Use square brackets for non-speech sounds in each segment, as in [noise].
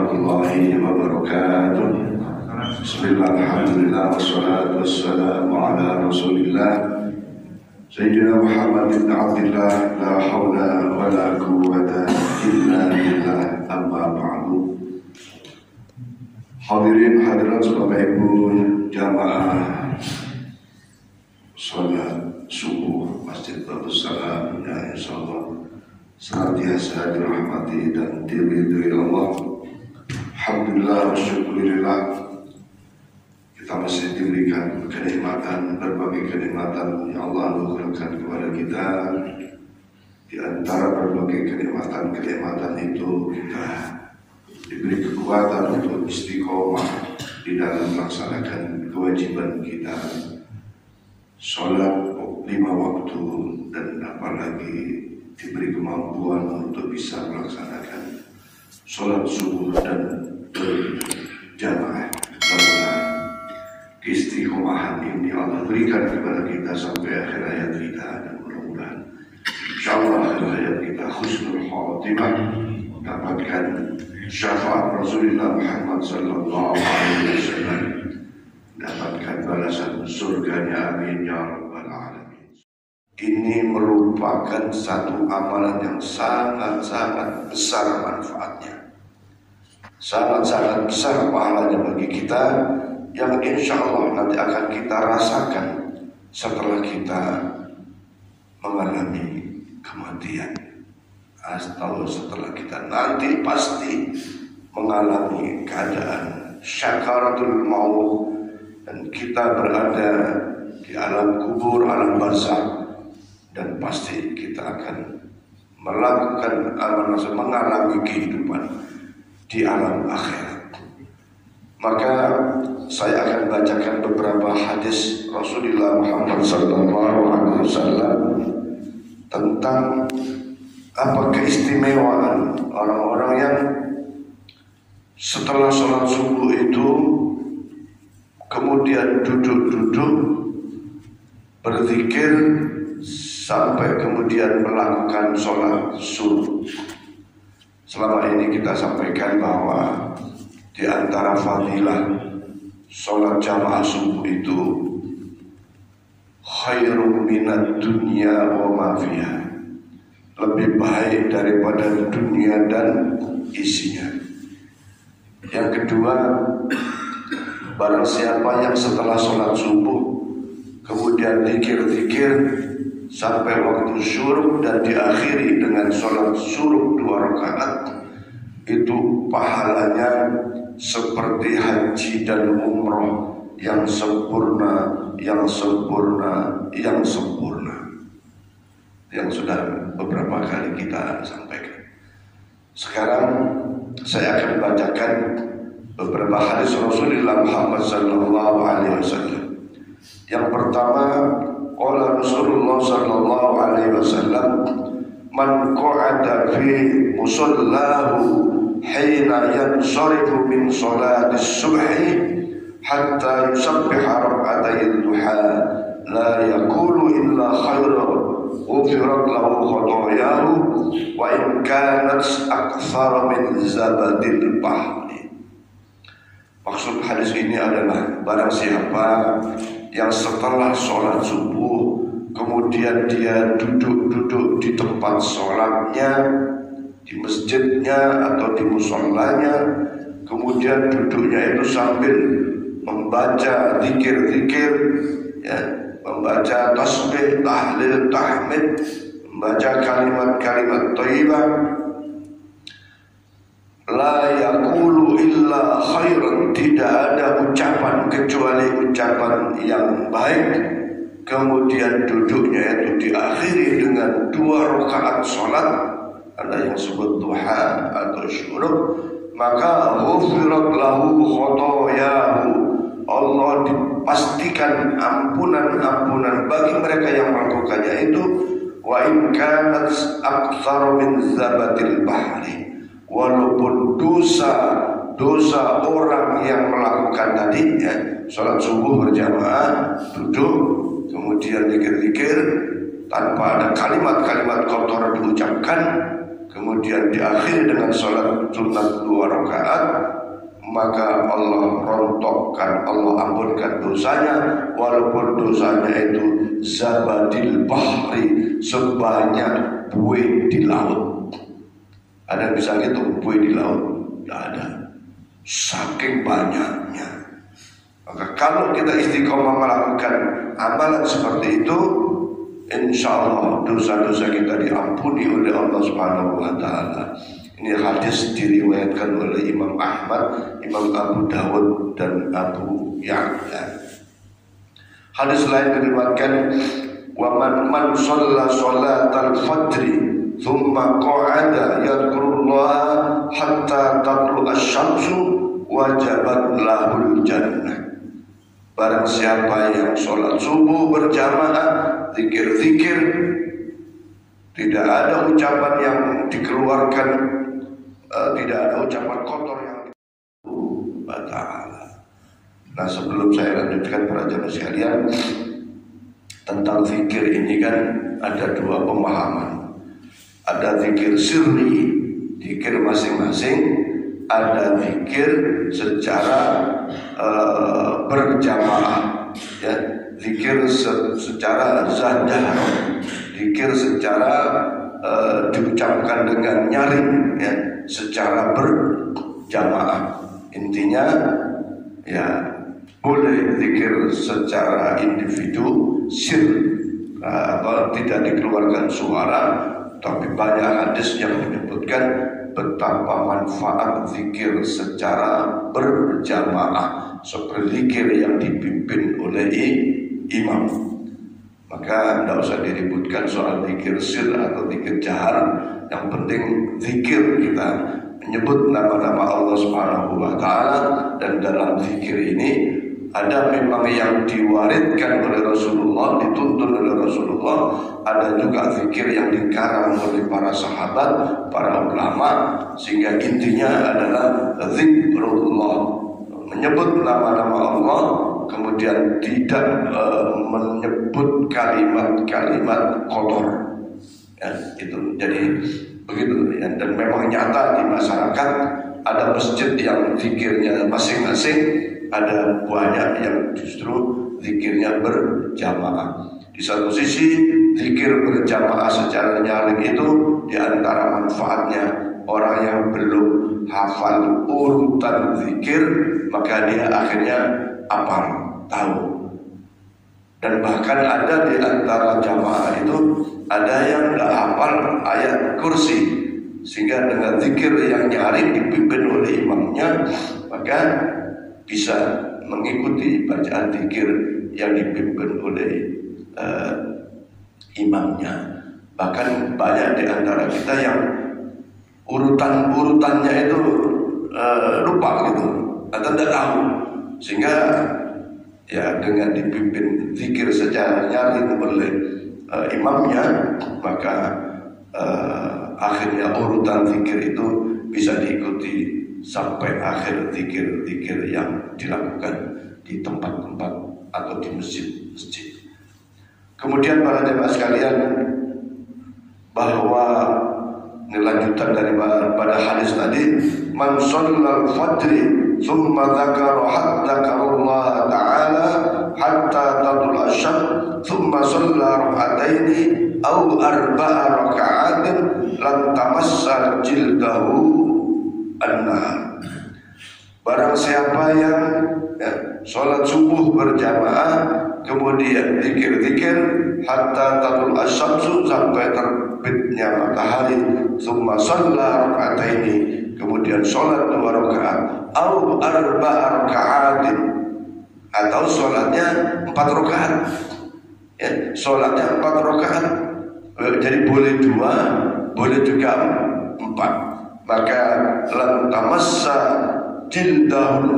Warahmatullahi wabarakatuh. Bismillah, alhamdulillah, wassalatu wassalamu ala rasulillah. Sayyidina Muhammad bin Abdullah La hawla wa la quwwata illa billah amma ba'du. Hadirin hadirat Bapak Ibu jamaah Salat subuh Masjid Babu Salam Ya insyaAllah senantiasa dirahmati dan diridhoi Allah. Alhamdulillah wa syukurillah. Kita masih diberikan kenikmatan berbagai kenikmatan yang Allah anugerahkan kepada kita. Di antara berbagai kenikmatan-kenikmatan itu kita diberi kekuatan untuk istiqomah di dalam melaksanakan kewajiban kita. Sholat lima waktu dan apalagi diberi kemampuan untuk bisa melaksanakan sholat subuh dan berjamaah. Keistiqomahan ini Allah berikan kepada kita sampai akhir hayat kita dan mudah-mudahan insya Allah akhir hayat kita khusnul khatimah dapatkan syafaat Rasulullah Muhammad sallallahu alaihi wasallam dapatkan balasan surganya amin ya rabbal alamin ini merupakan satu amalan yang sangat-sangat besar manfaatnya. Sangat-sangat besar pahalanya bagi kita yang insya Allah nanti akan kita rasakan setelah kita mengalami kematian. Atau setelah kita nanti pasti mengalami keadaan syakaratul maut dan kita berada di alam kubur, alam barzakh dan pasti kita akan melakukan amal mengalami kehidupan di alam akhirat. Maka saya akan bacakan beberapa hadis Rasulullah Muhammad SAW tentang apa keistimewaan orang-orang yang setelah sholat subuh itu kemudian duduk-duduk berzikir sampai kemudian melakukan sholat subuh. Selama ini kita sampaikan bahwa di antara fadilah sholat jamaah subuh itu khairum minat dunia wa mafia lebih baik daripada dunia dan isinya. Yang kedua, barang siapa yang setelah sholat subuh kemudian dikir-dikir sampai waktu syuruk dan diakhiri dengan sholat syuruk dua rakaat itu pahalanya seperti haji dan umroh yang sempurna, yang sempurna, yang sempurna. Yang sudah beberapa kali kita sampaikan. Sekarang saya akan bacakan beberapa hadis Rasulullah Muhammad sallallahu alaihi wasallam. Yang pertama Qala Rasulullah sallallahu alaihi wasallam man qa'ada fi musallahu hina yansarifu min salati subhi hatta yusabbiha rak'atay duha la yaqulu illa khairan غفرت له خطاياه وإن كانت أكثر من زبد البحر Maksud hadis ini adalah barang siapa yang setelah sholat subuh kemudian dia duduk-duduk di tempat sholatnya di masjidnya atau di musolanya kemudian duduknya itu sambil membaca zikir-zikir ya, membaca tasbih, tahlil, tahmid membaca kalimat-kalimat thayyibah La yakulu illa khairan. Tidak ada ucapan kecuali ucapan yang baik. Kemudian duduknya itu diakhiri dengan dua rakaat sholat Ada yang sebut duha atau syuruk. Maka ghufirat lahu khotoyahu. Allah dipastikan ampunan-ampunan bagi mereka yang melakukannya itu. Wa in akthar min zabatil bahri walaupun dosa dosa orang yang melakukan tadinya sholat subuh berjamaah duduk kemudian dikir-dikir tanpa ada kalimat-kalimat kotor diucapkan kemudian diakhiri dengan sholat sunat dua rakaat maka Allah rontokkan, Allah ampunkan dosanya walaupun dosanya itu zabadil bahri sebanyak buih di laut. Ada bisa gitu buih di laut? Tidak ada. Saking banyaknya. Maka kalau kita istiqomah melakukan amalan seperti itu, insya Allah dosa-dosa kita diampuni oleh Allah Subhanahu Wa Taala. Ini hadis diriwayatkan oleh Imam Ahmad, Imam Abu Dawud dan Abu Ya'la. Hadis lain diriwayatkan wa man man shalla al fajri thumma qa'ada yadhkurullah hatta tatlu asy-syamsu wajabat lahul jannah. Barang siapa yang sholat subuh berjamaah, zikir-zikir, tidak ada ucapan yang dikeluarkan uh, tidak ada ucapan kotor yang Ta'ala. Nah sebelum saya lanjutkan para jamaah sekalian tentang zikir ini kan ada dua pemahaman. Ada zikir sirri, zikir masing-masing, ada zikir secara uh, berjamaah, ya, zikir se secara zadah, zikir secara uh, diucapkan dengan nyaring, ya, secara berjamaah. Intinya ya boleh zikir secara individu sir apa tidak dikeluarkan suara tapi banyak hadis yang menyebutkan betapa manfaat zikir secara berjamaah seperti zikir yang dipimpin oleh imam. Maka tidak usah diributkan soal zikir sir atau zikir jahar. Yang penting zikir kita. Menyebut nama-nama Allah Subhanahu wa taala dan dalam zikir ini ada memang yang diwariskan oleh Rasulullah, dituntun oleh Rasulullah, ada juga zikir yang dikarang oleh para sahabat, para ulama, sehingga intinya adalah zikrullah, menyebut nama-nama Allah, kemudian tidak uh, menyebut kalimat-kalimat kotor. Ya, itu. Jadi begitu. Ya. dan memang nyata di masyarakat ada masjid yang zikirnya masing-masing ada banyak yang justru zikirnya berjamaah. Di satu sisi zikir berjamaah secara nyaring itu di antara manfaatnya orang yang belum hafal urutan zikir maka dia akhirnya apal tahu. Dan bahkan ada di antara jamaah itu ada yang tidak hafal ayat kursi sehingga dengan zikir yang nyari dipimpin oleh imamnya maka bisa mengikuti bacaan zikir yang dipimpin oleh uh, imamnya. Bahkan banyak di antara kita yang urutan-urutannya itu uh, lupa gitu atau tidak tahu. Sehingga ya dengan dipimpin zikir secara nyaring oleh uh, imamnya maka uh, akhirnya urutan zikir itu bisa diikuti sampai akhir zikir-zikir yang dilakukan di tempat-tempat atau di masjid-masjid. Kemudian para jemaah sekalian bahwa lanjutan dari pada hadis tadi man sallal fajri thumma dzakara hatta Allah taala hatta tadul asyam thumma shalla ra'ataini aw arba'a raka'atin lan tamassal jildahu an-nar. Barang siapa yang ya, sholat subuh berjamaah kemudian dikir-dikir hatta tatul asyamsu sampai terbitnya matahari summa rakaat ini kemudian sholat dua rakaat au arba' raka'atin. Atau sholatnya empat rakaat. Ya, sholatnya empat rakaat. Eh, jadi boleh dua boleh juga empat maka lan tamassa jildahun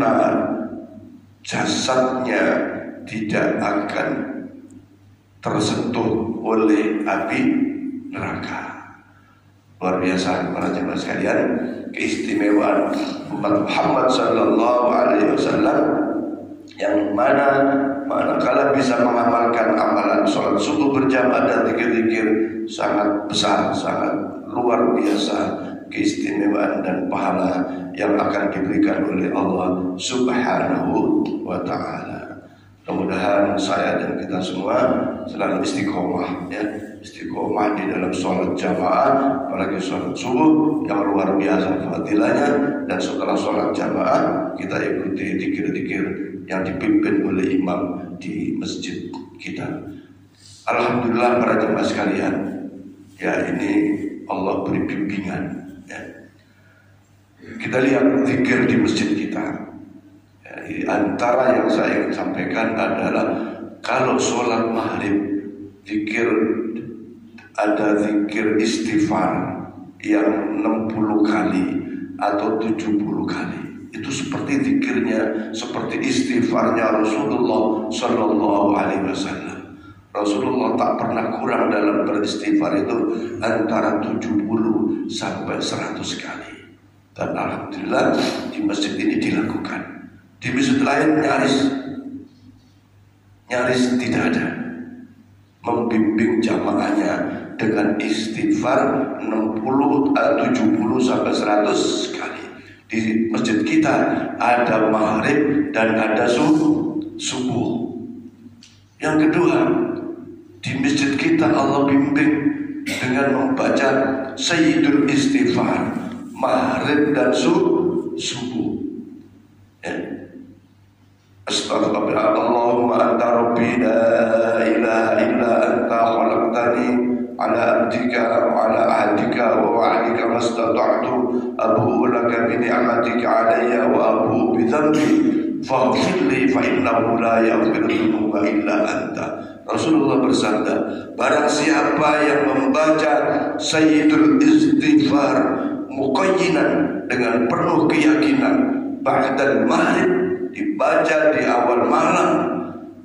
jasadnya tidak akan tersentuh oleh api neraka. Luar biasa para jemaah sekalian keistimewaan umat Muhammad sallallahu alaihi wasallam yang mana manakala bisa mengamalkan amalan sholat subuh berjamaah dan zikir-zikir sangat besar, sangat luar biasa keistimewaan dan pahala yang akan diberikan oleh Allah Subhanahu wa taala. Mudah-mudahan saya dan kita semua selalu istiqomah ya, istiqomah di dalam sholat jamaah, apalagi sholat subuh yang luar biasa fadilahnya dan setelah sholat jamaah kita ikuti dikir-dikir yang dipimpin oleh imam di masjid kita. Alhamdulillah para jemaah sekalian, ya ini Allah beri bimbingan. Ya. Kita lihat zikir di masjid kita, di antara yang saya ingin sampaikan adalah kalau sholat maghrib zikir ada zikir istighfar yang 60 kali atau 70 kali itu seperti zikirnya seperti istighfarnya Rasulullah Shallallahu Alaihi Wasallam Rasulullah tak pernah kurang dalam beristighfar itu antara 70 sampai 100 kali dan Alhamdulillah di masjid ini dilakukan di masjid lain nyaris nyaris tidak ada membimbing jamaahnya dengan istighfar 60 70 sampai 100 kali. Di masjid kita ada maghrib dan ada subuh. subuh. Yang kedua, di masjid kita Allah bimbing dengan membaca Sayyidul Istighfar, maghrib dan subuh. Ya. Astaghfirullah Allahumma anta rabbi la ilaha illa anta khalaqtani ala abdika wa ala ahdika wa wa'adika mastata'tu abu'u laka bi ni'matika wa abu'u bi dhanbi faghfir li fa innahu la yaghfiru illa anta Rasulullah bersabda barang siapa yang membaca sayyidul istighfar muqayyinan dengan penuh keyakinan ba'dal maghrib dibaca di awal malam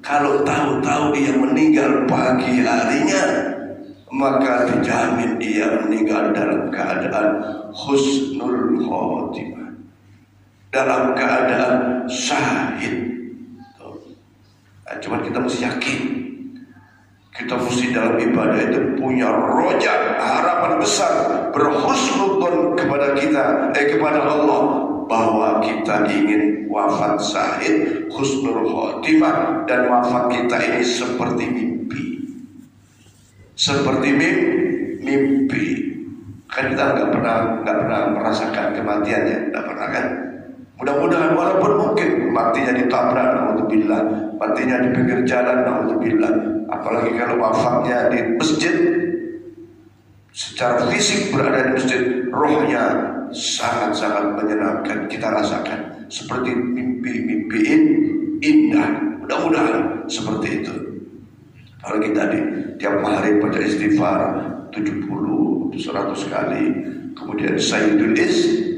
kalau tahu-tahu dia meninggal pagi harinya maka dijamin dia meninggal dalam keadaan husnul khotimah dalam keadaan syahid. Nah, cuman kita mesti yakin kita mesti dalam ibadah itu punya rojak harapan besar berhusnudon kepada kita eh kepada Allah bahwa kita ingin wafat syahid husnul khotimah dan wafat kita ini seperti mimpi. Seperti mimpi. Kan kita nggak pernah nggak pernah merasakan kematian ya? Nggak pernah kan mudah-mudahan walaupun mungkin matinya ditabrak naudzubillah. Matinya di pinggir jalan naudzubillah. Apalagi kalau wafatnya di masjid secara fisik berada di masjid rohnya sangat-sangat menyenangkan kita rasakan. Seperti mimpi-mimpi indah. Mudah-mudahan seperti itu. Kalau kita di tiap hari pada istighfar 70 100 kali. Kemudian sayyidul istighfar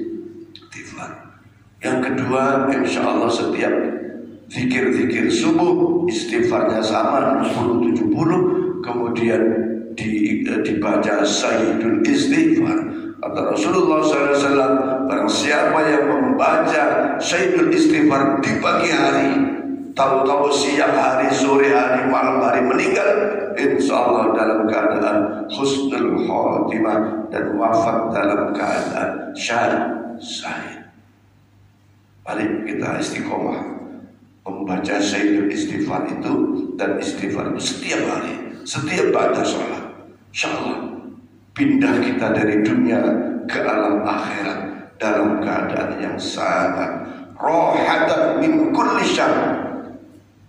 yang kedua insya Allah setiap zikir-zikir subuh istighfarnya sama 60 70 kemudian dibaca sayyidul istighfar Kata Rasulullah SAW, barang siapa yang membaca Sayyidul Istighfar di pagi hari, tahu-tahu siang hari, sore hari, malam hari meninggal, insya Allah dalam keadaan husnul khotimah dan wafat dalam keadaan syahid. Mari kita istiqomah membaca Sayyidul Istighfar itu dan istighfar itu setiap hari, setiap pada sholat. Insya Allah pindah kita dari dunia ke alam akhirat dalam keadaan yang sangat rohatan min kulli syar.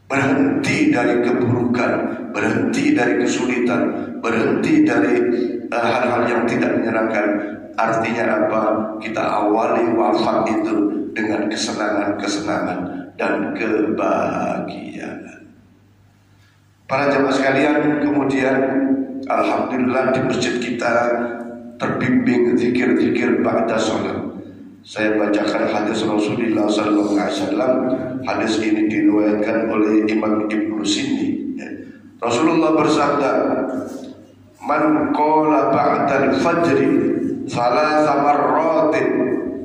Berhenti dari keburukan berhenti dari kesulitan berhenti dari eh, hal-hal uh, yang tidak menyenangkan. Artinya apa? Kita awali wafat itu dengan kesenangan-kesenangan dan kebahagiaan para jemaah sekalian kemudian Alhamdulillah di masjid kita terbimbing zikir-zikir ba'da salat. Saya bacakan hadis Rasulullah sallallahu alaihi wasallam. Hadis ini diriwayatkan oleh Imam Ibnu Sini. Rasulullah bersabda, "Man qala ba'da al-fajr thalatha marratin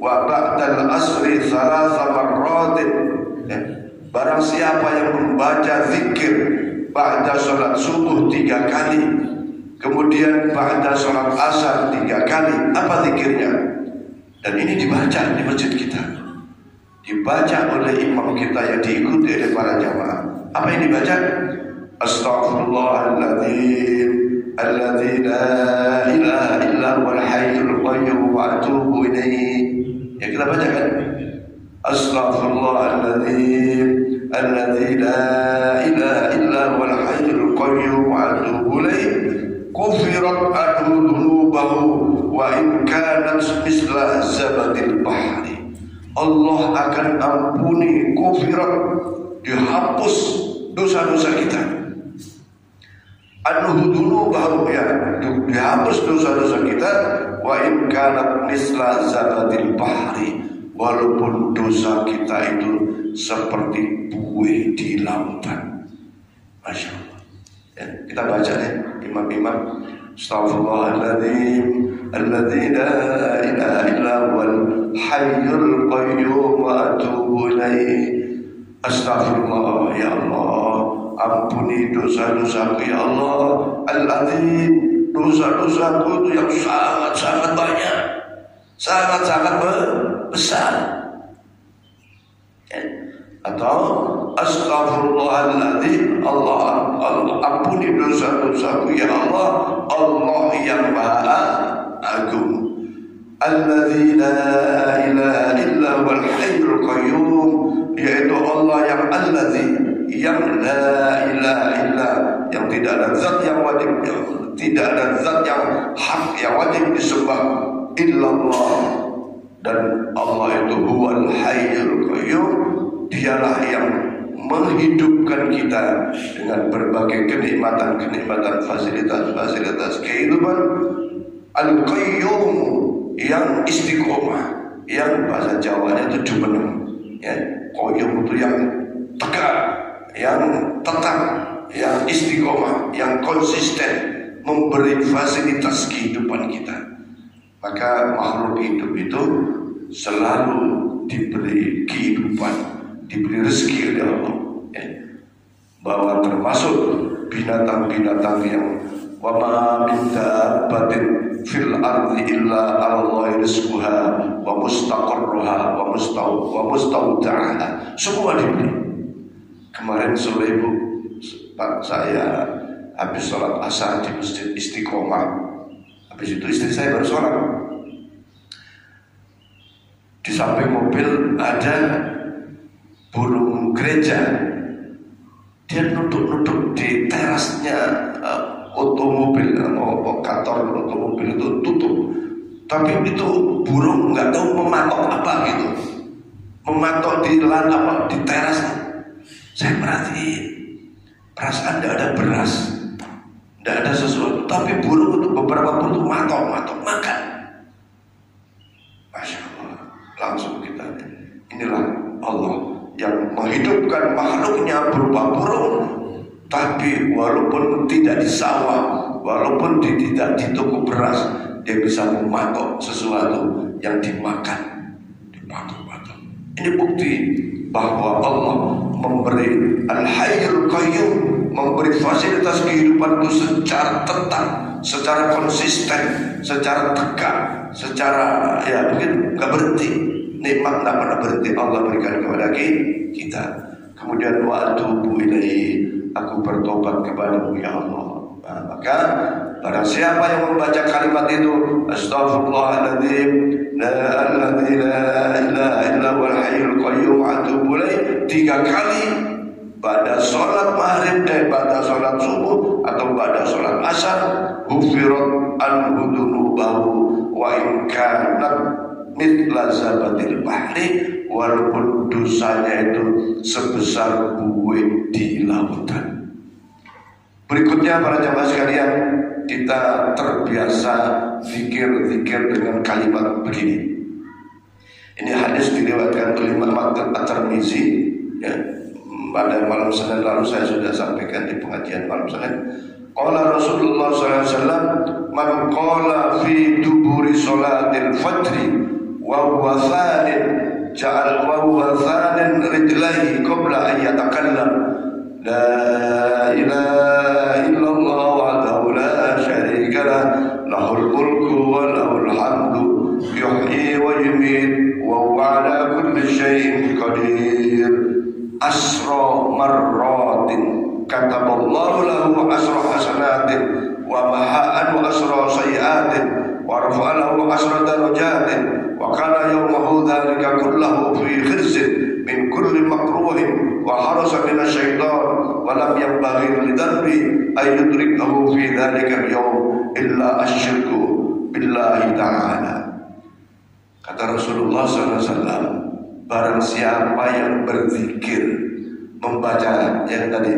wa ba'da al-asri thalatha marratin." Ya. Barang siapa yang membaca zikir Ba'da sholat subuh tiga kali Kemudian ba'da sholat asar tiga kali Apa zikirnya? Dan ini dibaca di masjid kita Dibaca oleh imam kita yang diikuti oleh para jamaah Apa yang dibaca? Astaghfirullahaladzim Alladzi la ilaha illa huwal hayyul qayyum wa atubu ilaih Ya kita baca kan? Astaghfirullahaladzim Alladzi la ilaha illa huwal hayyul qayyum atubu ilaih Kufirat adu dunubahu wa in kanat misla zabadil bahri. Allah akan ampuni kufirat dihapus dosa-dosa kita Anuhu dulu bahu ya. Dihapus dosa-dosa kita. Wa in kanat misla bahri. Walaupun dosa kita itu seperti buih di lautan. Masya Allah. Ya, kita baca deh imam-imam. Astaghfirullahaladzim. Alladzi la ilaha illa huwal hayyul qayyum wa atubu ilaih Astaghfirullah ya Allah Ampuni dosa-dosaku ya Allah. Al-Azim Dosa-dosaku itu yang sangat-sangat banyak. Sangat-sangat besar. Ya. Atau Astaghfirullahaladzim Allah, Allah Ampuni dosa-dosaku ya Allah. Allah yang maha agung. Alladzi la ilaha illa wal hayyul qayyum yaitu Allah yang alladzi yang la ilaha illa yang tidak ada zat yang wajib yang tidak ada zat yang hak yang wajib disembah illallah. Dan Allah itu huwal hayyul qayyum. Dialah yang menghidupkan kita dengan berbagai kenikmatan-kenikmatan fasilitas-fasilitas kehidupan. Al-qayyum yang istiqomah yang bahasa Jawanya itu jumeneng ya qayyum itu yang tegak yang tetap, yang istiqomah, yang konsisten memberi fasilitas kehidupan kita. Maka makhluk hidup itu selalu diberi kehidupan, diberi rezeki oleh Allah. Ya. Bahwa termasuk binatang-binatang yang wama min dabbatin fil ardi illa Allah rizquha wa mustaqarruha wa mustaw wa mustawda'aha semua diberi Kemarin sore ibu Pak saya habis sholat asar di masjid istiqomah. Habis itu istri saya baru sholat. Di samping mobil ada burung gereja. Dia nutup-nutup di terasnya uh, otomobil, uh, kantor otomobil itu tutup. Tapi itu burung nggak tahu mematok apa gitu. Mematok di lantai apa di teras saya perhatiin perasaan tidak ada beras, tidak ada sesuatu, tapi burung untuk beberapa burung matok, matok makan. Masya Allah, langsung kita inilah Allah yang menghidupkan makhluknya berupa burung, tapi walaupun tidak di sawah, walaupun tidak di toko beras, dia bisa mematok sesuatu yang dimakan, dipatok-patok. Ini bukti bahwa Allah memberi Al-Hayyul Qayyum memberi fasilitas kehidupanku secara tetap, secara konsisten, secara tegak, secara ya mungkin nggak berhenti. Nikmat nggak pernah berhenti Allah berikan kepada kita. Kemudian waktu ilahi aku bertobat kepadamu ya Allah. Nah, maka barang siapa yang membaca kalimat itu Astaghfirullahaladzim La alladzi la ilaha illa wal tiga kali pada sholat maghrib dan pada sholat subuh atau pada sholat asar hufirat an dunubahu wa in kanat mitla zabatil bahri walaupun dosanya itu sebesar buih di lautan. Berikutnya para jamaah sekalian kita terbiasa zikir-zikir dengan kalimat begini. Ini hadis diriwayatkan oleh Imam At-Tirmizi ya. Pada malam Senin lalu saya sudah sampaikan di pengajian malam Senin. Qala Rasulullah SAW Man qala fi duburi salatil fajri Wa huwa thalin ja'al wa thanin rijlaihi qabla an yatakallam la ilaha illallah Rasulullah SAW, barang siapa yang berzikir, membaca yang tadi,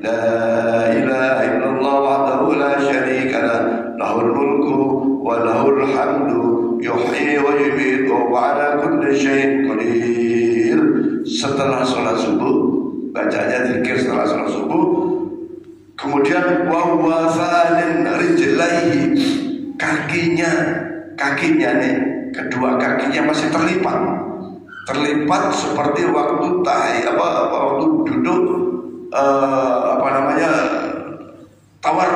La ilaha illallah wahdahu la syarika lah, lahul mulku walahul hamdu yuhyi wa yumiit wa ala kulli syai'in qadir. Setelah sholat subuh bacanya zikir setelah sholat subuh. Kemudian wa wafalin rijlaihi kakinya kakinya nih kedua kakinya masih terlipat. Terlipat seperti waktu tahi apa, apa waktu duduk uh, apa namanya tawar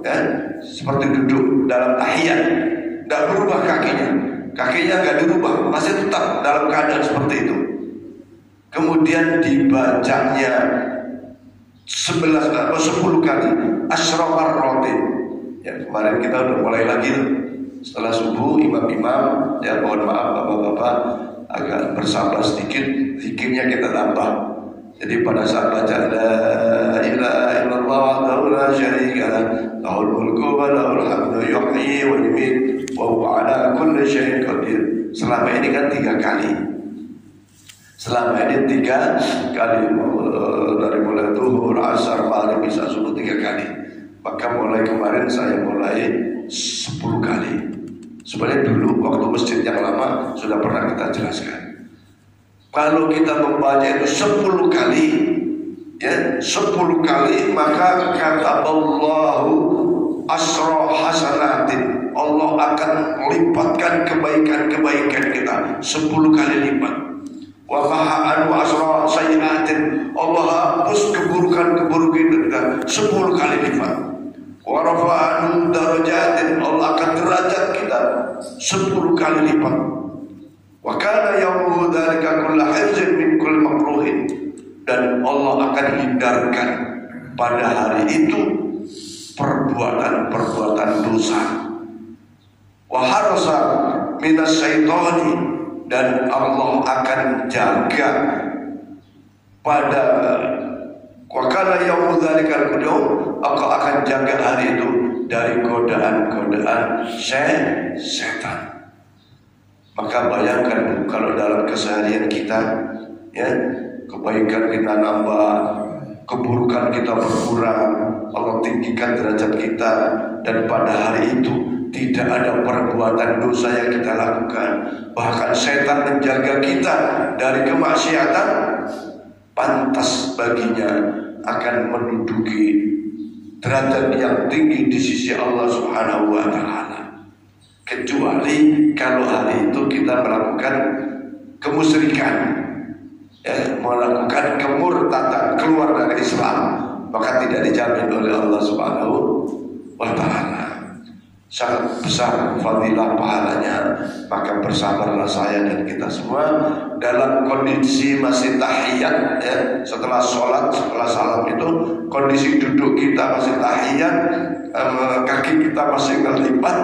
ya. Seperti duduk dalam tahiyat. Tidak berubah kakinya. Kakinya nggak dirubah masih tetap dalam keadaan seperti itu. Kemudian dibacanya sebelas atau sepuluh kali. Asrofar roti ya kemarin kita udah mulai lagi setelah subuh imam-imam ya mohon maaf bapak-bapak agak bersabar sedikit zikirnya kita tambah jadi pada saat baca la ilaha illallah wahdahu la syarika lah lahul mulku wa lahul hamdu yuhyi wa yumiit wa huwa ala kulli syai'in qadir. Selama ini kan tiga kali. Selama ini tiga kali dari mulai zuhur, asar, maghrib, bisa subuh tiga kali. Maka mulai kemarin saya mulai sepuluh kali. Sebenarnya dulu waktu masjid yang lama sudah pernah kita jelaskan. Kalau kita membaca itu sepuluh kali, ya sepuluh kali maka kata Allahu asro hasanatin Allah akan lipatkan kebaikan-kebaikan kita sepuluh kali lipat. Wa mahaan wa asra sayyiatin Allah hapus keburukan-keburukan kita sepuluh kali lipat. Wa rafa'an darajatin Allah akan derajat kita sepuluh kali lipat. Wa kana yawmuhu dzalika kullu hirzin min kulli makruhin dan Allah akan hindarkan pada hari itu perbuatan-perbuatan dosa. Wa harasa minas syaitani dan Allah akan jaga pada wa kana yawmu dzalikal Allah akan jaga hari itu dari godaan-godaan setan. Maka bayangkan kalau dalam keseharian kita ya kebaikan kita nambah, keburukan kita berkurang, Allah tinggikan derajat kita dan pada hari itu tidak ada perbuatan dosa yang kita lakukan. Bahkan setan menjaga kita dari kemaksiatan, pantas baginya akan menduduki derajat yang tinggi di sisi Allah Subhanahu wa taala. Kecuali kalau hari itu kita melakukan kemusyrikan ya, melakukan kemurtadan keluar dari Islam maka tidak dijamin oleh Allah Subhanahu wa taala sangat besar fadilah pahalanya. Maka bersabarlah saya dan kita semua dalam kondisi masih tahiyat ya. Setelah sholat setelah salam itu kondisi duduk kita masih tahiyat kaki kita masih ngelipat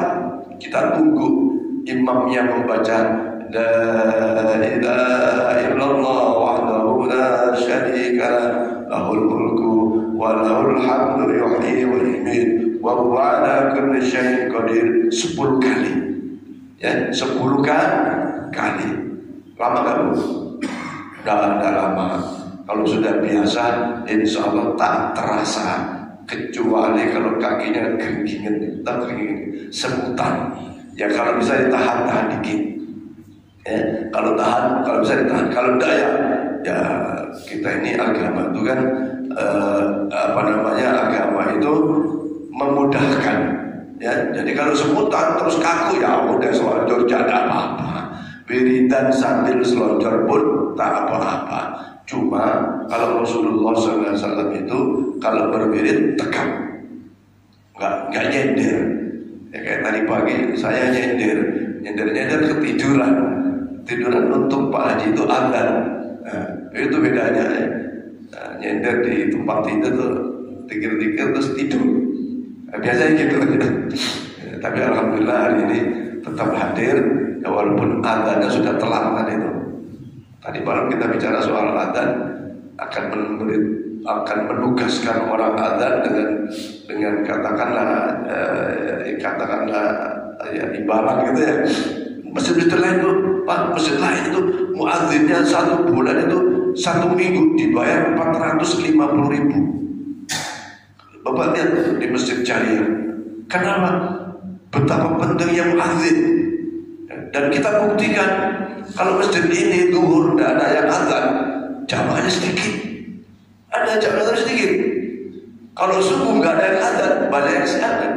kita tunggu imamnya membaca La ilaha illallah wahdahu la syarika lahul mulku wa lahul hamdu yuhyi wa wa huwa ala kulli syai'in qadir. 10 kali. Ya 10 kali. Lama enggak Bu? Enggak lama. Kalau sudah biasa insya Allah tak terasa. Kecuali kalau kakinya keringet tak keringet. Semutan ya kalau bisa ditahan tahan dikit. Ya kalau tahan kalau bisa ditahan. Kalau tidak ya ya kita ini agama itu kan eh, apa namanya agama semutan terus kaku ya udah Jogja ada apa-apa Wiridan sambil selonjor pun tak apa-apa. Cuma kalau Rasulullah SAW itu kalau berwirid tegak, nggak nggak nyender. Ya kayak tadi pagi saya nyender, nyender nyender ketiduran, tiduran untuk Pak Haji itu adzan. Nah, itu bedanya. Ya. Nah, nyender di tempat tidur tuh tikir-tikir terus tidur. Nah, biasanya gitu. ya, [laughs] tapi alhamdulillah hari ini tetap hadir, ya, walaupun adzannya sudah telat tadi itu. Tadi malam kita bicara soal adzan akan memberi akan menugaskan orang adzan dengan dengan katakanlah eh, katakanlah ya ibarat gitu ya. Masjid-masjid lain itu pak masjid lain itu muadzinnya satu bulan itu satu minggu dibayar 450 ribu. Bapak lihat di masjid Jariah kenapa betapa pentingnya muadzin dan kita buktikan kalau masjid ini duhur tidak ada yang azan, jamaahnya sedikit. Ada jamaahnya sedikit. Kalau subuh nggak ada yang azan, banyak yang siangan.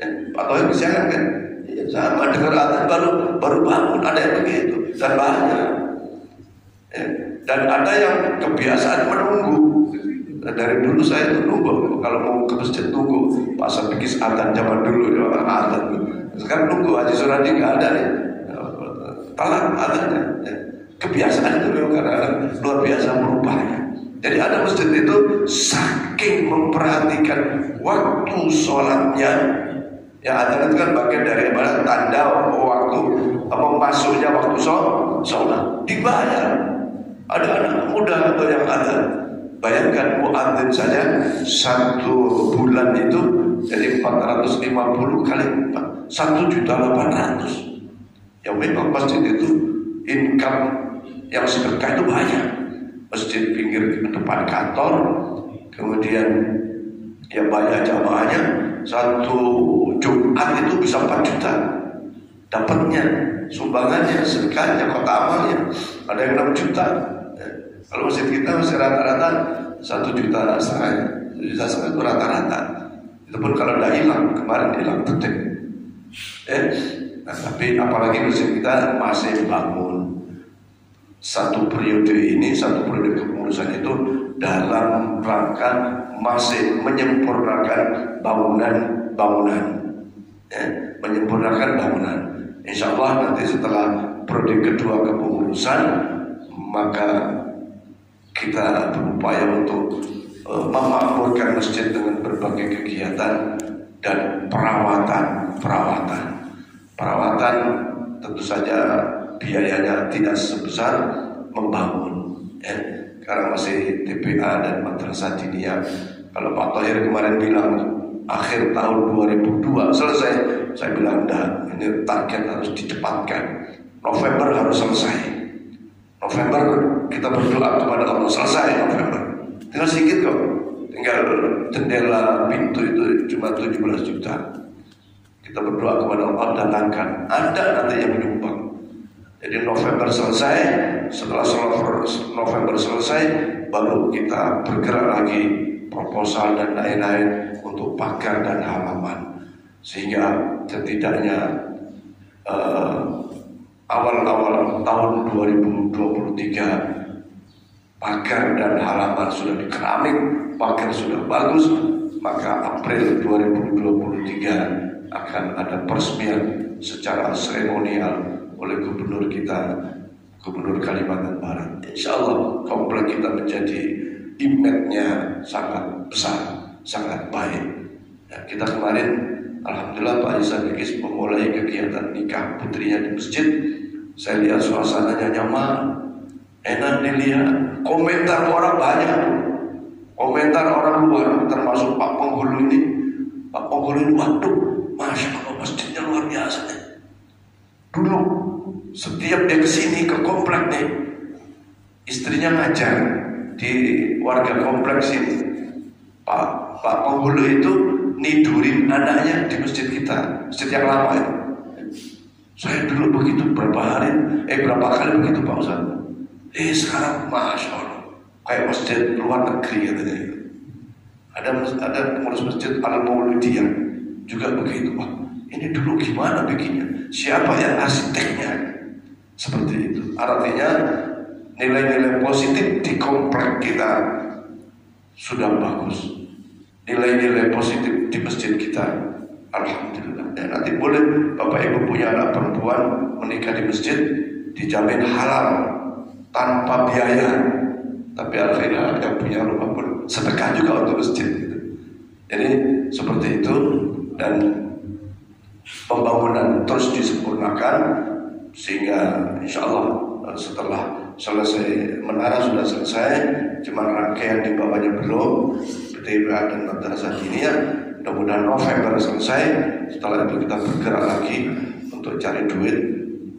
Ya, atau yang siangan kan? Ya, sama dengar azan baru baru bangun ada yang begitu dan banyak. Ya, dan ada yang kebiasaan menunggu. Dari dulu saya itu nunggu kalau mau ke masjid tunggu pasal bikin azan zaman dulu ya azan. Sekarang nunggu Haji Suradi nggak ada nih telat adanya. Ya. Kebiasaan itu memang kadang-kadang luar biasa merubahnya. Jadi ada masjid itu saking memperhatikan waktu sholatnya Ya ada itu kan bagian dari ibadah tanda waktu masuknya waktu sholat dibayar. Ada anak muda atau yang ada. Bayangkan muadzin saja satu bulan itu jadi 450 kali 1 juta 800 yang memang masjid itu income yang sedekah itu banyak. Masjid pinggir depan kantor, kemudian yang banyak jamaahnya satu Jumat itu bisa 4 juta dapatnya sumbangannya sedekahnya kota amalnya ada yang 6 juta ya. Kalau masjid kita masih rata-rata satu juta setengah juta setengah itu rata-rata. Itu pun kalau udah hilang kemarin hilang penting eh Nah, tapi apalagi masjid kita masih bangun. Satu periode ini, satu periode kepengurusan itu dalam rangka masih menyempurnakan bangunan-bangunan, ya, menyempurnakan bangunan. Insya Allah nanti setelah periode kedua kepengurusan maka kita berupaya untuk uh, memakmurkan masjid dengan berbagai kegiatan dan perawatan perawatan perawatan tentu saja biayanya tidak sebesar membangun ya. Karena masih TPA dan madrasah diniyah. Kalau Pak Tohir kemarin bilang akhir tahun 2002 selesai, saya bilang enggak, ini target harus dicepatkan. November harus selesai. November kita berdoa kepada Allah selesai November. Tinggal sedikit kok. Tinggal jendela pintu itu cuma 17 juta. Kita berdoa kepada Allah datangkan. Ada nanti yang menyumbang. Jadi November selesai, setelah November selesai, baru kita bergerak lagi proposal dan lain-lain untuk pagar dan halaman. Sehingga setidaknya uh, awal-awal tahun 2023 pagar dan halaman sudah dikeramik, pagar sudah bagus, maka April 2023 akan ada peresmian secara seremonial oleh gubernur kita, gubernur Kalimantan Barat. Insya Allah komplek kita menjadi image-nya sangat besar, sangat baik. Ya, kita kemarin, Alhamdulillah Pak Isa Bikis memulai kegiatan nikah putrinya di masjid. Saya lihat suasananya nyaman, enak dilihat. Komentar orang banyak, komentar orang luar, termasuk Pak Penghulu ini. Pak Penghulu ini, waduh, Masya Allah masjidnya luar biasa nih. Dulu setiap dia ke sini ke komplek nih, istrinya ngajar di warga kompleks ini. Pak Pak penghulu itu nidurin anaknya di masjid kita, masjid yang lama itu. Saya dulu begitu berapa hari, eh berapa kali begitu Pak Ustaz. Eh sekarang masya Allah kayak masjid luar negeri katanya. Ada ada pengurus masjid Al Maulidiyah juga begitu Pak. Ini dulu gimana bikinnya? Siapa yang arsiteknya? seperti itu. Artinya nilai-nilai positif di komplek kita sudah bagus. Nilai-nilai positif di masjid kita, alhamdulillah. Ya, nanti boleh bapak ibu punya anak perempuan menikah di masjid dijamin halal tanpa biaya. Tapi alhamdulillah yang punya rumah pun sedekah juga untuk masjid. Gitu. Jadi seperti itu dan pembangunan terus disempurnakan sehingga insya Allah setelah selesai menara sudah selesai cuma rangkaian di bawahnya belum. PTIBA dan Madrasah ya mudah-mudahan November selesai. Setelah itu kita bergerak lagi untuk cari duit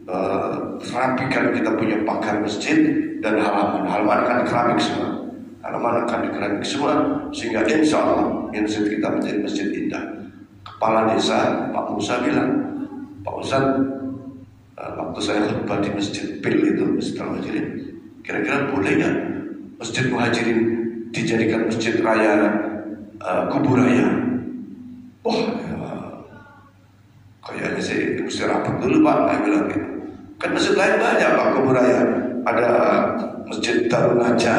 uh, rapikan kita punya pagar masjid dan halaman. Halaman akan keramik semua. Halaman akan dikeramik semua sehingga insya Allah masjid kita menjadi masjid indah. Kepala desa Pak Musa bilang Pak Ustadz Eh, waktu saya khutbah di masjid Pil itu masjid Muhajirin. Kira-kira boleh nggak? Masjid Muhajirin dijadikan masjid raya uh, kubur raya? Wah ya, kayaknya sih mesti rapat dulu pak. Saya bilang gitu. Kan masjid lain banyak pak kubur raya. Ada masjid Darun Naja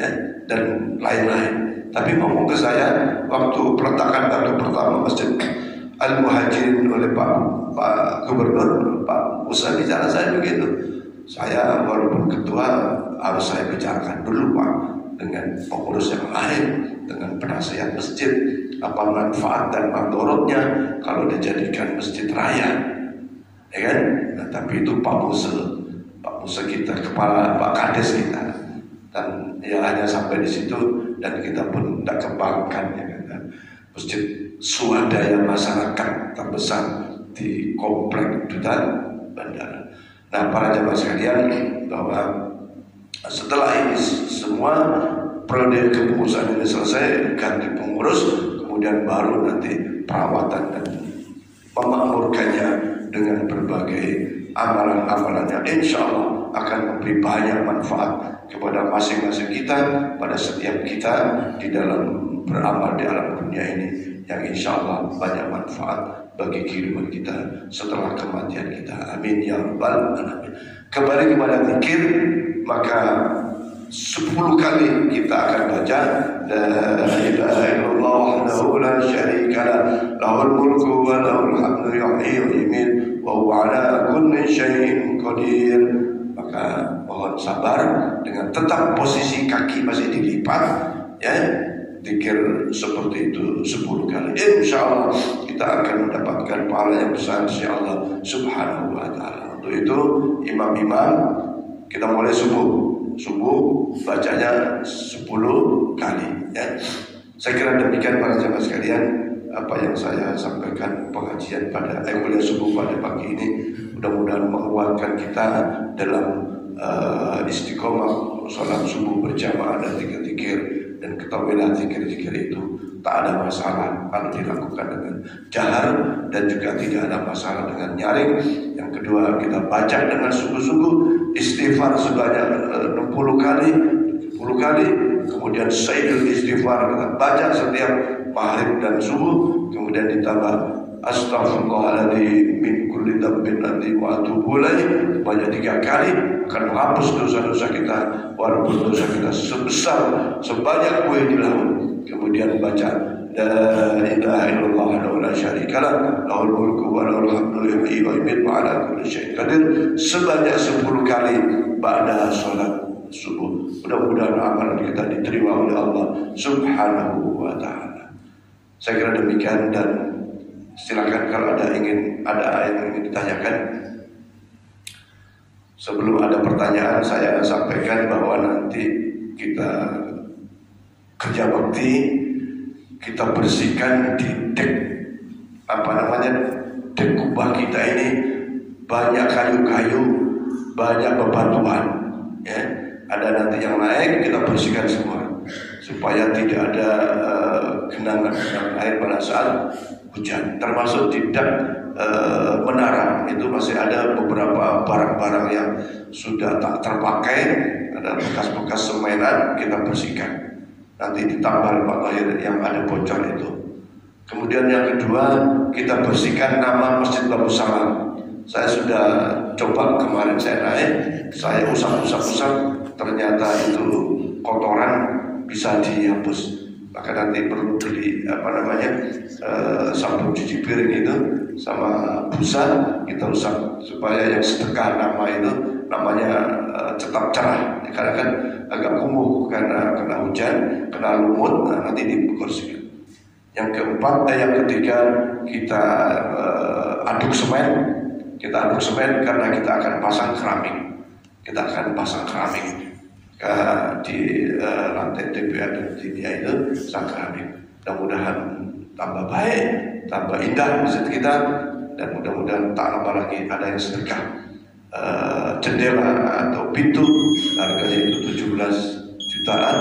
ya, dan lain-lain. Tapi ngomong ke saya waktu peletakan kartu pertama masjid Al Muhajirin oleh Pak Pak Gubernur Pak Musa bicara saya begitu. Saya walaupun ketua harus saya bicarakan dulu Pak dengan pengurus yang lain, dengan penasihat masjid, apa manfaat dan mandorotnya kalau dijadikan masjid raya, ya kan? Nah, tapi itu Pak Musa, Pak Musa kita, kepala Pak Kades kita, dan ya hanya sampai di situ dan kita pun tidak kembangkan ya kan? Masjid swadaya masyarakat terbesar di komplek duta bandara. Nah, para jamaah sekalian bahwa setelah ini semua periode kepengurusan ini selesai ganti pengurus, kemudian baru nanti perawatan dan memakmurkannya dengan berbagai amalan-amalannya. Insya Allah akan memberi banyak manfaat kepada masing-masing kita, pada setiap kita di dalam beramal di alam dunia ini yang insya Allah banyak manfaat bagi kehidupan kita setelah kematian kita. Amin ya rabbal alamin. Kembali kepada zikir maka sepuluh kali kita akan baca la ilaha illallah wahdahu la syarika lah lahul mulku wa lahul hamdu yuhyi wa yumiit wa huwa ala kulli syai'in qadir maka mohon sabar dengan tetap posisi kaki masih dilipat ya Dikir seperti itu sepuluh kali. Insya Allah kita akan mendapatkan pahala yang besar Insya Allah subhanahu wa ta'ala. Untuk itu imam-imam kita mulai subuh. Subuh bacanya sepuluh kali ya. Saya kira demikian para jemaah sekalian apa yang saya sampaikan pengajian pada eh, kuliah subuh pada pagi ini mudah-mudahan menguatkan kita dalam uh, istiqomah sholat subuh berjamaah dan tiga tikir dan ketahuilah zikir-zikir itu tak ada masalah kalau dilakukan dengan jahar dan juga tidak ada masalah dengan nyaring. Yang kedua kita baca dengan sungguh-sungguh istighfar sebanyak 60 eh, kali, 10 kali, kemudian sayyidul istighfar kita baca setiap maghrib dan subuh, kemudian ditambah Astaghfirullahaladzim min kulli dambin nanti wa atubu banyak tiga kali akan menghapus dosa-dosa kita walaupun dosa kita sebesar sebanyak kue di laut. Kemudian baca illallah wa la syarika lah lahul mulku wa lahul hamdu yuhyi wa yumiit wa ala kulli syai'in qadir. Sebanyak 10 kali pada salat subuh. Mudah-mudahan amalan kita diterima oleh Allah subhanahu wa ta'ala. Saya kira demikian dan silakan kalau ada ingin ada yang ingin ditanyakan. Sebelum ada pertanyaan saya sampaikan bahwa nanti kita kerja bakti kita bersihkan di dek apa namanya dek kubah kita ini. Banyak kayu-kayu banyak bebatuan ya. Ada nanti yang naik kita bersihkan semua supaya tidak ada uh, genangan-genangan air pada saat hujan. Termasuk tidak e, menara. Itu masih ada beberapa barang-barang yang sudah tak terpakai. Ada bekas-bekas semenan kita bersihkan. Nanti ditambal Pak Lahir yang ada bocor itu. Kemudian yang kedua kita bersihkan nama Masjid Babu Salam. Saya sudah coba kemarin saya naik, saya usap-usap-usap, ternyata itu kotoran bisa dihapus. Maka nanti perlu beli apa namanya uh, sabun cuci piring itu sama busa kita usap supaya yang sedekah nama itu namanya uh, tetap cerah. Karena kan agak kumuh karena kena hujan, kena lumut, nah, nanti dibersihkan. Yang keempat, eh, yang ketiga kita uh, aduk semen kita aduk semen karena kita akan pasang keramik. Kita akan pasang keramik ke, di uh, lantai TPA dan TPA itu pasang keramik. Mudah-mudahan tambah baik, tambah indah masjid kita dan mudah-mudahan tak lama lagi ada yang sedekah uh, jendela atau pintu harganya itu 17 jutaan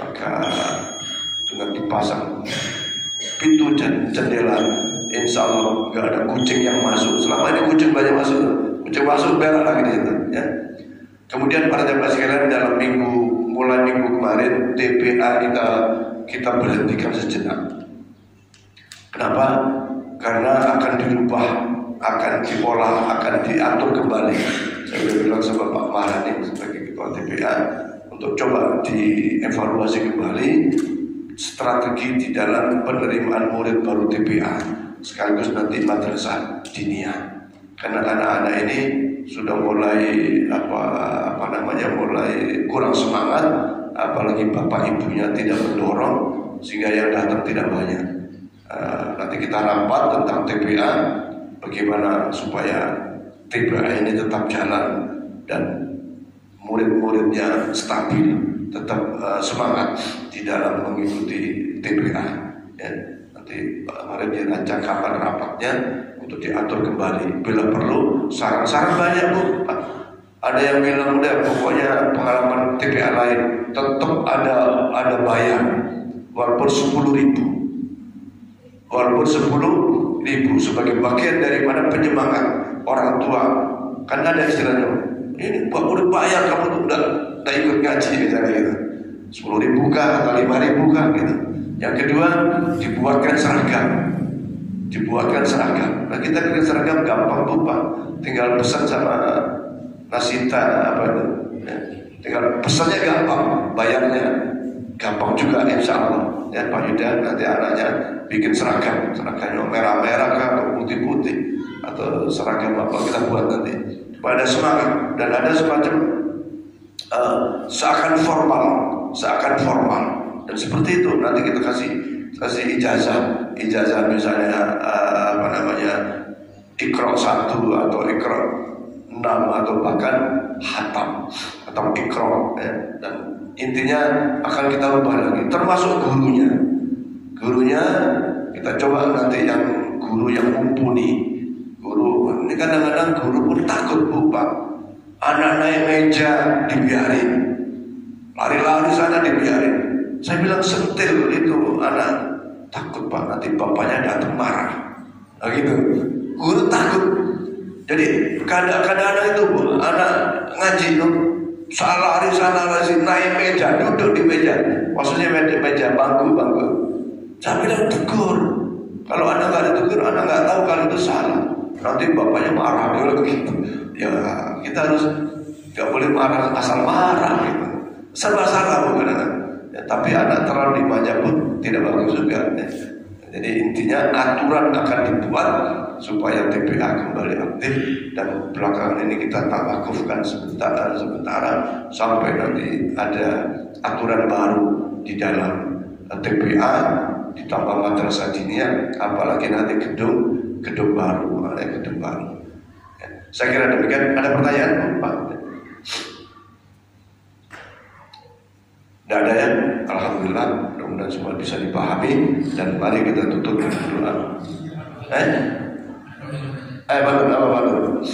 maka dengan dipasang pintu dan jendela insya Allah nggak ada kucing yang masuk. Selama ini kucing banyak masuk, kucing masuk berak lagi di situ. Ya. Kemudian para jemaah sekalian dalam minggu mulai minggu kemarin TPA kita kita berhentikan sejenak. Kenapa? Karena akan dirubah, akan diolah, akan diatur kembali. Saya sudah bilang sama Pak Maharani sebagai ketua TPA untuk coba dievaluasi kembali strategi di dalam penerimaan murid baru TPA sekaligus nanti madrasah diniyah. Karena anak-anak ini sudah mulai apa apa namanya mulai kurang semangat, apalagi bapak ibunya tidak mendorong sehingga yang datang tidak banyak. Uh, nanti kita rapat tentang TPA, bagaimana supaya TPA ini tetap jalan dan murid-muridnya stabil, tetap uh, semangat di dalam mengikuti TPA. Ya nanti kemarin dirancang kapan rapatnya untuk diatur kembali. Bila perlu, saran-saran banyak bu. Ada yang bilang udah pokoknya pengalaman TPA lain tetap ada ada bayar walaupun sepuluh ribu walaupun sepuluh ribu sebagai bagian daripada penyemangat orang tua kan ada istilahnya ini buat udah bayar kamu tuh udah, udah ikut ngaji misalnya gitu sepuluh ribu kah atau lima ribu kah gitu yang kedua, dibuatkan seragam. Dibuatkan seragam. Nah kita bikin seragam gampang lupa. Tinggal pesan sama nasita apa itu. Ya. Tinggal pesannya gampang, bayarnya gampang juga insya Allah. Ya Pak Yuda nanti anaknya bikin seragam, seragamnya merah-merah kan atau putih-putih atau seragam apa kita buat nanti. Pada semangat dan ada semacam uh, seakan formal, seakan formal dan seperti itu nanti kita kasih kasih ijazah, ijazah misalnya uh, apa namanya ikro satu atau ikro enam atau bahkan hatam atau ikro ya. dan intinya akan kita ubah lagi termasuk gurunya. Gurunya kita coba nanti yang guru yang mumpuni. Guru ini kadang-kadang guru pun takut lupa. Anak naik meja dibiarin. Lari-lari sana dibiarin saya bilang sentil itu anak takut pak nanti bapaknya datang marah. Nah, gitu. Guru takut. Jadi kadang-kadang itu anak ngaji itu salah hari salah lagi naik meja duduk di meja. Maksudnya meja, meja bangku bangku. Saya bilang tegur. Kalau anak nggak ditegur, anak nggak tahu kalau itu salah. Nanti bapaknya marah dia begitu. Ya kita harus nggak boleh marah asal marah gitu. Serba salah bukan anak. Ya, tapi anak terlalu dimanja pun tidak bagus juga. Ya. Jadi intinya aturan akan dibuat supaya TPA kembali aktif dan belakangan ini kita tak wakufkan sebentar sementara sampai nanti ada aturan baru di dalam TPA ditambah madrasah dinia apalagi nanti gedung gedung baru ada gedung baru. Ya. Saya kira demikian. Ada pertanyaan Pak? Tidak ada ya? Alhamdulillah mudah-mudahan semua bisa dipahami dan mari kita tutup dengan doa. Eh? Eh, bagus apa bagus?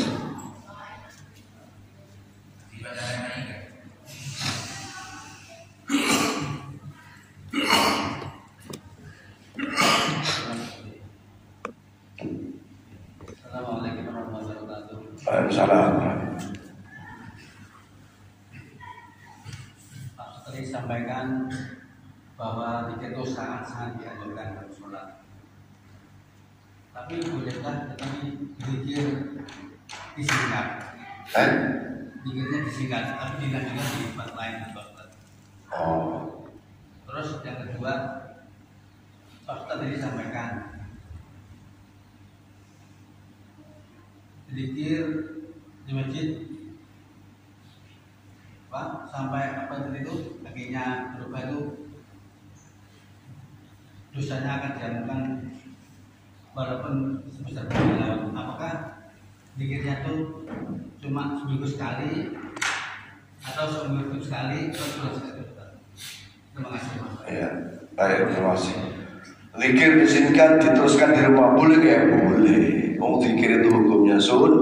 Assalamualaikum warahmatullahi wabarakatuh. Waalaikumsalam. sampaikan bahwa tiket itu sangat-sangat dianjurkan dalam sholat. Tapi bolehkah kami berpikir disingkat. Eh? Dikirnya disingkat, tapi tidak juga di tempat lain Pak Ustaz. Oh. Terus yang kedua, Pak Ustaz tadi sampaikan Zikir di masjid Pak sampai apa tadi itu kakinya berubah itu dosanya akan diampuni walaupun sebesar laut. Apakah zikirnya itu cuma seminggu sekali atau seminggu sekali atau sekali? Terima kasih Mas. Ya, baik, terima kasih. Zikir diizinkan diteruskan di rumah boleh ya boleh. Mau zikir itu hukumnya sun.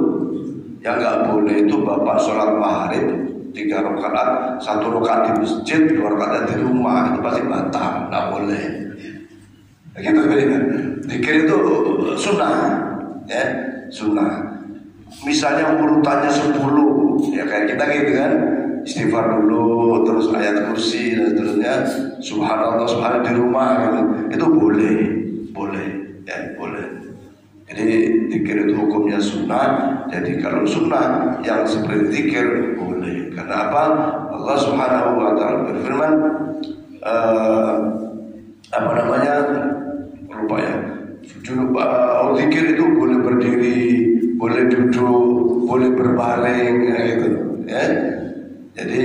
Yang nggak boleh itu bapak sholat maghrib tiga rakaat, satu rakaat di masjid, dua rakaat di rumah itu pasti batal, nggak boleh. Ya, Gitu. Ya. Zikir itu sunnah, ya sunnah. Misalnya urutannya 10 ya kayak kita gitu kan. Istighfar dulu terus ayat kursi dan seterusnya. Subhanallah subhanallah di rumah gitu. itu boleh boleh ya boleh. Jadi zikir itu hukumnya sunnah. Jadi kalau sunnah yang seperti zikir boleh. Karena apa? Allah subhanahu wa taala berfirman eh, apa namanya lupa ya Junub uh, zikir itu boleh berdiri, boleh duduk, boleh berbaring, ya, gitu, ya. Jadi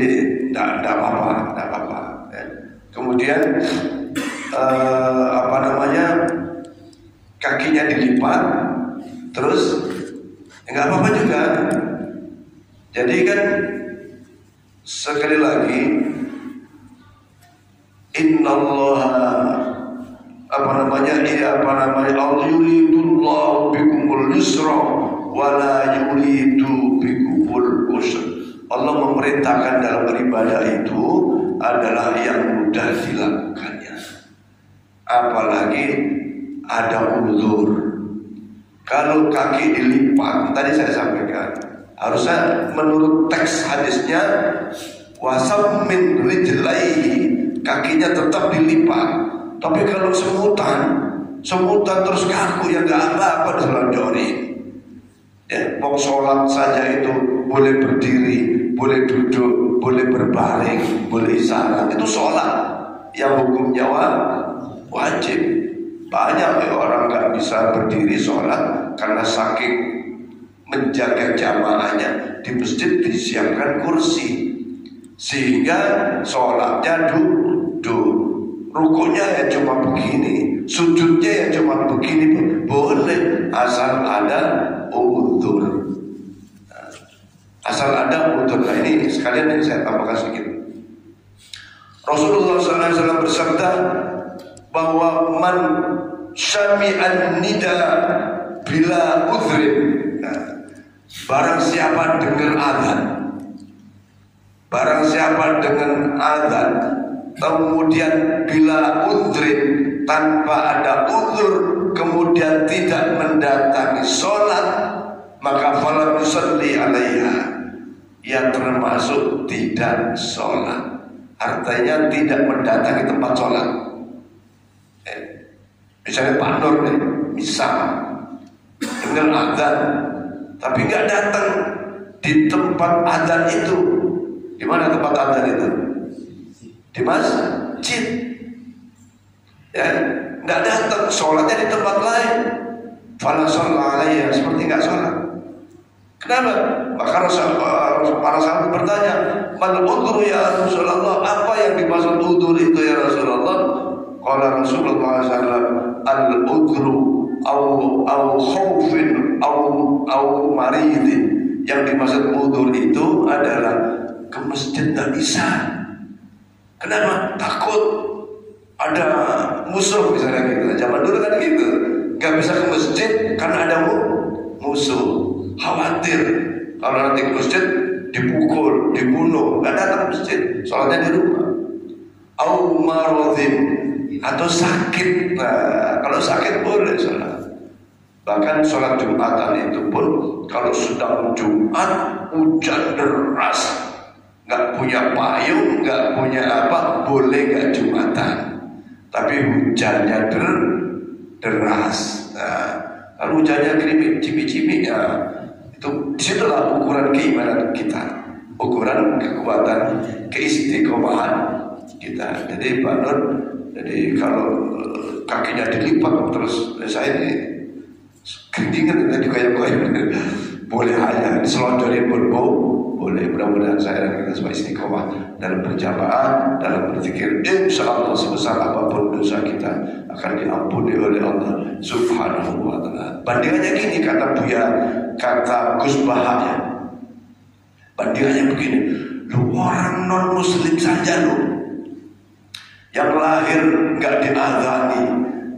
tidak apa-apa, tidak apa-apa. Ya. Kemudian uh, apa namanya kakinya dilipat, terus nggak apa-apa juga. Jadi kan sekali lagi Innallaha apa namanya? Iya apa namanya? Allah yuridullahu bikumul yusra wala yuridu bikumul usra. Allah memerintahkan dalam ibadah itu adalah yang mudah dilakukannya. Apalagi ada ulur kalau kaki dilipat tadi saya sampaikan harusnya menurut teks hadisnya wasab min kakinya tetap dilipat tapi kalau semutan, semutan terus kaku ya nggak apa-apa diselonjorin. Ya, mau sholat saja itu boleh berdiri, boleh duduk, boleh berbaring, boleh isyarat. Itu sholat yang hukumnya wajib. Banyak ya orang nggak bisa berdiri sholat karena saking menjaga jamaahnya di masjid disiapkan kursi sehingga sholatnya duduk rukunya ya cuma begini, sujudnya ya cuma begini, boleh asal ada udur. Asal ada udur. Nah ini sekalian ini saya tambahkan sedikit. Rasulullah SAW bersabda bahwa man syami'an nida bila udhrin. Nah, barang siapa dengar azan, barang siapa dengan azan kemudian bila udrin tanpa ada udur kemudian tidak mendatangi sholat maka falam yusalli alaiha. Yang termasuk tidak sholat. Artinya tidak mendatangi tempat sholat. Eh, misalnya Pak Nur nih misal. Dengan adzan tapi nggak datang di tempat adzan itu. Di mana tempat adzan itu di masjid. Ya, nggak datang sholatnya di tempat lain. Fala sholat seperti nggak sholat. Kenapa? Maka para sahabat bertanya, Man udur ya Rasulullah, apa yang dimaksud udur itu ya Rasulullah? Kalau Rasulullah SAW, al udru au au khawfin au au maridin. Yang dimaksud udur itu adalah ke masjid tak bisa Kenapa? Takut ada musuh misalnya gitu. Zaman dulu kan gitu. Gak bisa ke masjid karena ada musuh. Khawatir kalau nanti ke masjid dipukul, dibunuh. Gak datang masjid. Sholatnya di rumah. Au atau sakit. Nah, kalau sakit boleh sholat. Bahkan sholat Jumatan itu pun kalau sedang Jumat hujan deras nggak punya payung, nggak punya apa, boleh nggak jumatan. Tapi hujannya der, deras. Nah, kalau hujannya krimis, cimi-cimi ya itu Di situlah ukuran keimanan kita, ukuran kekuatan keistiqomahan kita. Jadi Pak Nur, jadi kalau eh, kakinya dilipat terus saya ini keringan tadi kayak kayak boleh aja diselonjorin pun boleh. Mudah-mudahan saya dan kita semua istiqomah dalam berjamaah dalam berzikir. Insya Allah sebesar apa pun dosa kita akan diampuni oleh Allah subhanahu wa ta'ala. Bandingannya gini kata Buya kata Gus Bahaya. Bandingannya begini lu orang non muslim saja lu yang lahir nggak diadani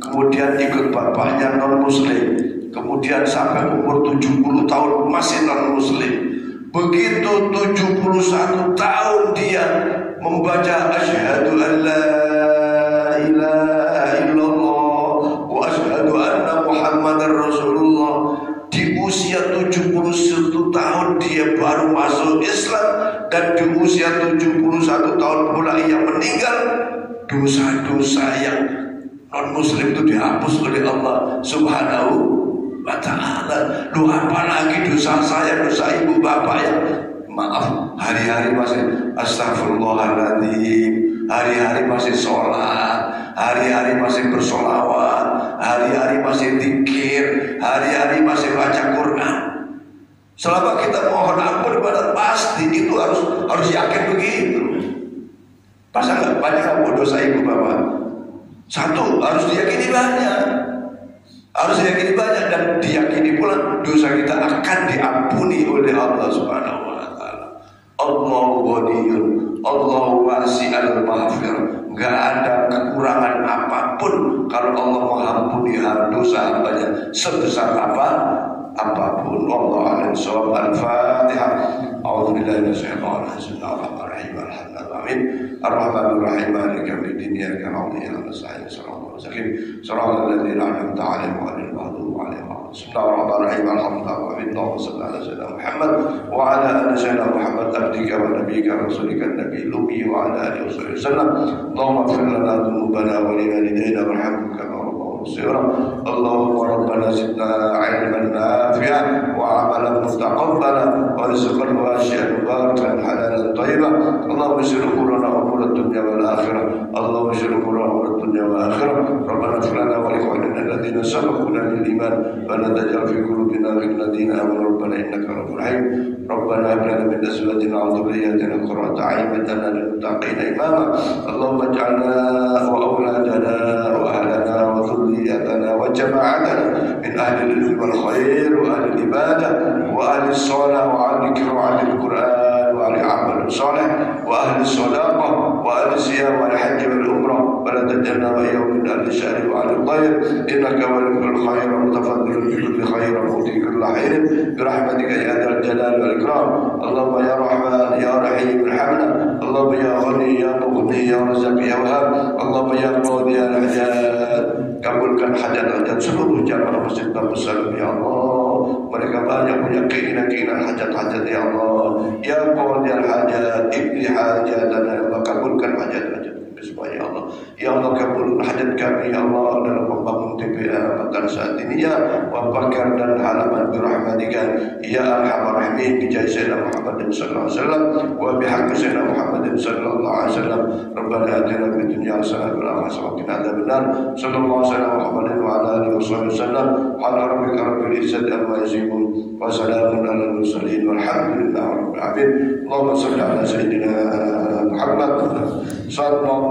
kemudian ikut bapaknya non muslim kemudian sampai umur 70 tahun masih non muslim. Begitu 71 tahun dia membaca asyhadu an la ilaha illallah wa asyhadu anna muhammadar rasulullah. Di usia 71 tahun dia baru masuk Islam dan di usia 71 tahun pula ia meninggal. Dosa-dosa yang non muslim itu dihapus oleh Allah subhanahu wa ta'ala. Lu apalagi dosa saya, dosa ibu bapak ya. Maaf, hari-hari masih Astagfirullahaladzim Hari-hari masih sholat. Hari-hari masih bersolawat. Hari-hari masih dikir. Hari-hari masih baca Quran. Selama kita mohon ampun kepada pasti itu harus harus yakin begitu. Pasal nggak banyak dosa ibu bapak. Satu harus diyakini banyak. Harus diyakini banyak dan diyakini pula dosa kita akan diampuni oleh Allah Subhanahu wa taala. Allah ghaniyun, Allah wasi'al maghfir. Enggak ada kekurangan apa pun kalau Allah mengampuni dosa hambanya sebesar apa apapun. Allah alim sawab al-Fatihah. A'udzu billahi minasyaitonir rajim. Bismillahirrahmanirrahim. Alhamdulillah. Ar-Rahmanir-Rahim. Maliki yaumiddin. Iyyaka na'budu wa iyyaka nasta'in. المستقيم صراط الذين أنعمت عليهم غير المغضوب عليهم بسم الله الرحمن الرحيم الحمد لله وعلى الله صلى على سيدنا محمد وعلى آل سيدنا محمد عبدك ونبيك ورسولك النبي الأمي وعلى اله وصحبه وسلم اللهم اغفر لنا ذنوبنا ولوالدينا وارحمهم كما ربنا صغيرا اللهم ربنا زدنا علما نافعا وعملا متقبلا ورزقا واسعا مباركا حلالا طيبا اللهم اشر امورنا امور الدنيا والاخره اللهم اشر امورنا امور الدنيا والاخره ربنا اغفر لنا ولاخواننا الذين سبقونا بالايمان ولا تجعل في قلوبنا غير الذين امنوا ربنا انك رب رحيم ربنا هب لنا من ازواجنا وذرياتنا قرة اعين واجعلنا للمتقين اماما اللهم اجعلنا واولادنا واهلنا وذرياتنا وجماعتنا من أهل العلم والخير وأهل العبادة وأهل الصلاة وأهل الذكر وأهل القرآن وأهل عمل صالح وأهل الصداقة وأهل الصيام والحج والعمرة. ولا تجعلنا واياهم من أهل الشهر واهل الخير إنك ولي الخير متفضل بكل خير ومؤتي كل خير. برحمتك يا ذا الجلال والإكرام. اللهم يا رحمن يا رحيم ارحمنا. اللهم يا غني يا مغني يا رزق يا وهاب. اللهم يا قاضي يا الحجاج kabulkan hajat-hajat seluruh jamaah masjid Salam ya Allah mereka banyak punya keinginan-keinginan hajat-hajat ya Allah. Ya qadiyal hajat ibni hajat dan Allah kabulkan hajat-hajat supaya ya Allah ya Allah kabulkan hajat kami ya Allah dalam membangun TPA pada saat ini. Ya wabakar dan halaman birahmatika ya arhamar rahimin bijai sayyidina Muhammad sallallahu alaihi wasallam wa bihaqqi sayyidina Muhammad sallallahu alaihi wasallam. Rabbana atina fid dunya hasanah wa fil akhirati hasanah qina sallallahu alaihi wasallam wa ala alihi wasallam. Ala rabbika rabbil izzati amma yasifun wa salamun ala al-mursalin walhamdulillahi rabbil alamin. Allahumma salli ala sayyidina Muhammad. Sallallahu alaihi